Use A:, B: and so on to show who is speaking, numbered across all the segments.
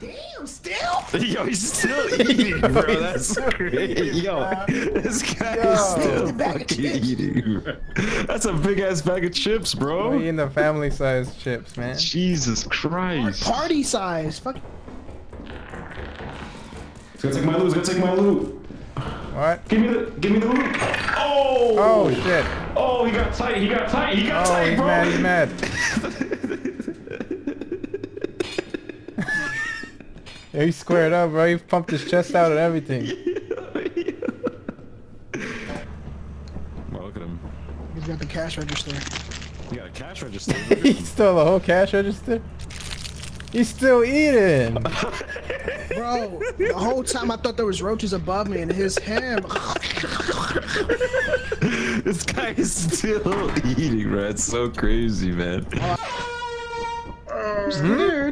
A: Damn, still?
B: Yo, he's still eating, bro. That's crazy. Yo, this guy is still
A: The bag of
B: fucking eating. That's a big ass bag of chips,
C: We're
B: bro.
C: eating the family size chips, man.
B: Jesus Christ.
A: Party size. Fuck.
B: He's gonna take my loot. He's gonna take my loot.
C: What?
B: Give me the, give me the loot. Oh.
C: Oh shit.
B: Oh, he got tight. He got tight. He got
C: Oh,
B: tight,
C: he's
B: bro.
C: mad. He's mad. Yeah, he squared up, bro. He pumped his chest out and everything.
B: Bro, look at him.
A: He's got the cash register.
B: He got a cash register.
C: he stole the whole cash register. He's still eating.
A: Bro, the whole time I thought there was roaches above me and his ham.
B: this guy is still eating, bro. It's so crazy, man. Oh, hmm?
A: I'm scared.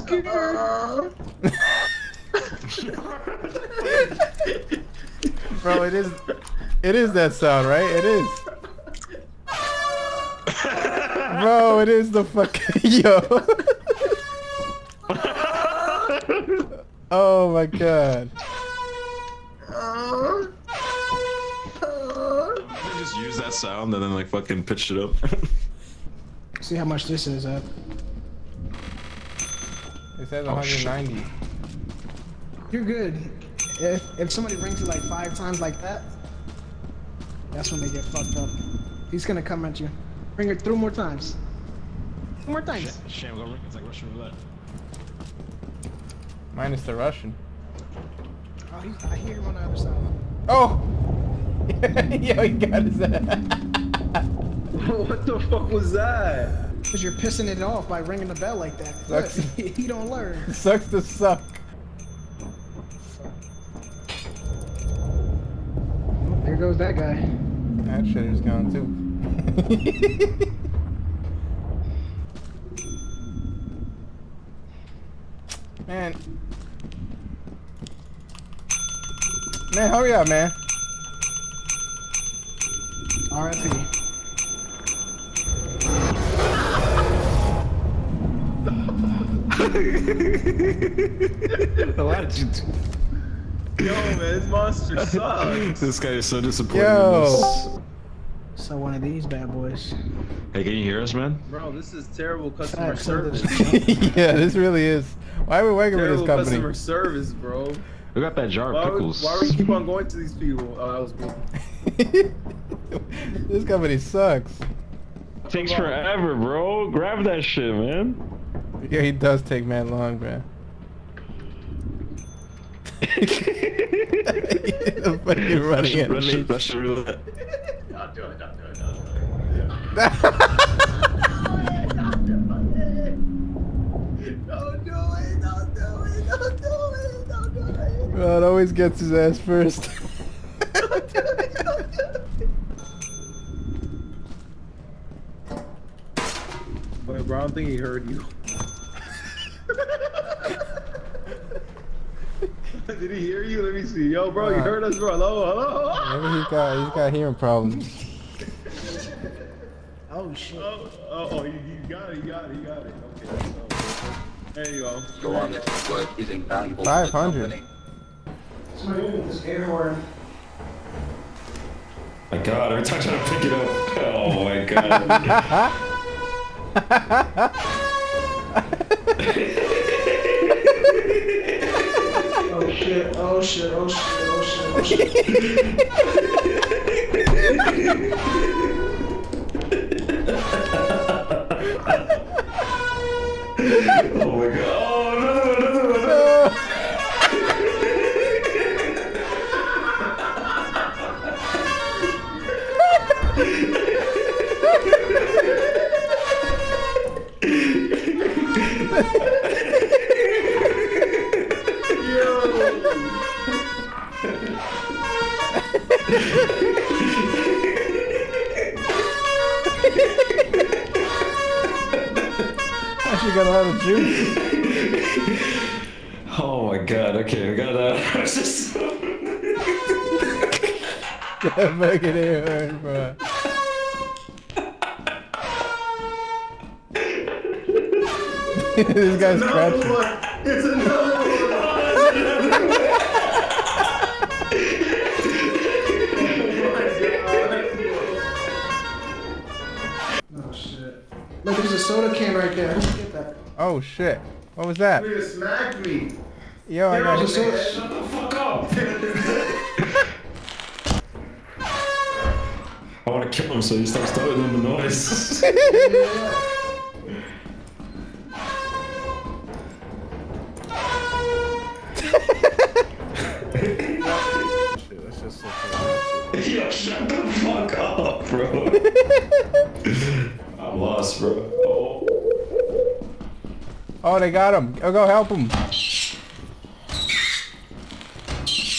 A: I'm scared.
C: Bro, it is it is that sound, right? It is. Bro, it is the fucking yo. oh my god.
B: I just use that sound and then like fucking pitched it up.
A: See how much this is, uh.
C: It says
B: Oh, shit.
C: 190.
A: You're good. If if somebody rings it like five times like that, that's when they get fucked up. He's gonna come at you. Ring it three more times. Two more times.
B: Shit, we're gonna ring. It's like Russian roulette.
C: Minus the Russian.
A: Oh, he's, I hear him on the other side.
C: Oh! Yo, he got his ass.
D: what the fuck was that?
A: Cause you're pissing it off by ringing the bell like that. But
C: Sucks.
A: he don't learn.
C: Sucks to suck.
A: There goes that guy.
C: That shitter's gone too. man. Man, hurry up, man.
A: R.I.P.
B: Why did you do?
D: Yo, man, this monster sucks.
B: This guy is so disappointed.
C: Yo.
A: So one of these bad boys.
B: Hey, can you hear us, man?
D: Bro, this is terrible customer
A: Facts,
D: service.
C: yeah, this really is. Why are we working with this company?
D: customer service, bro.
B: We got that jar
D: Why
B: of
D: would,
B: pickles.
D: why would you keep on going to these people? Oh, that was me.
C: this company sucks.
B: Takes forever, bro. Grab that shit, man.
C: Yeah, he does take man long, bro. fucking running at
B: Russian,
C: me.
B: Russian roulette.
D: Don't do it, don't do it, don't do it.
A: Don't do it. Don't do it. Don't do it. Don't do it.
C: Bro, it always gets his ass first.
A: Don't do it. Don't do it.
D: Wait, bro, I don't think he heard you. Did he hear you? Let me see. Yo, bro, you heard us, bro. Hello, hello.
C: Maybe he's got he's got hearing problems.
A: Oh shit.
D: Oh, oh, oh, you, you got it, you got it, you got it. Okay, so, there you go.
E: Go on this work is invaluable.
C: 500.
A: Somebody open this air horn.
B: My God, every time I try to pick it up. Oh my God.
A: Shit. Oh shit. Oh shit. Oh shit. Oh shit.
B: oh my God.
C: Actually got a lot of juice.
B: Oh my God. Okay, I got that. I was just.
C: That fucking air horn, bro. this guy's scratching.
D: It's another one.
A: Oh shit. Look, there's a soda can right there. Who'd Get that.
C: Oh shit. What was that?
D: Nigga smacked me.
C: Yo, I got
A: There's a soda.
D: Shut the fuck up.
B: I want to kill him so he stops starting the noise.
C: Let's just look
B: Yo, shut the fuck up, bro. I'm lost, bro. Oh.
C: Oh, they got him. Go, go help him.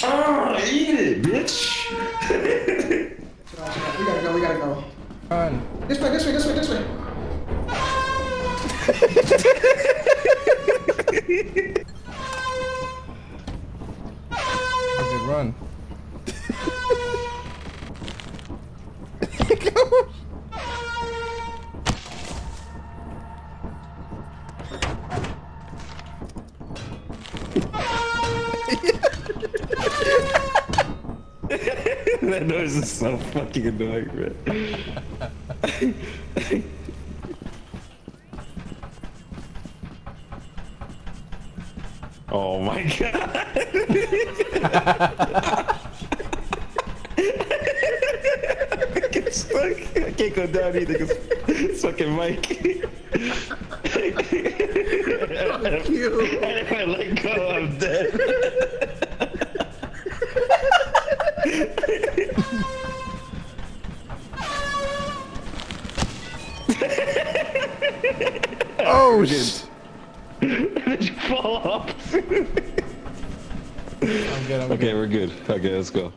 B: Ah, eat it, bitch.
A: We gotta go, we gotta go.
C: Run.
A: This way, this way, this way, this way.
B: that noise is so fucking annoying, man. oh my god. I get stuck. I can't go down either because it's fucking Mike. Fuck you. if I let go, I'm dead.
C: Oh shit.
B: Did you fall off?
C: I'm good. I'm
B: Okay, we're good. Okay, let's go.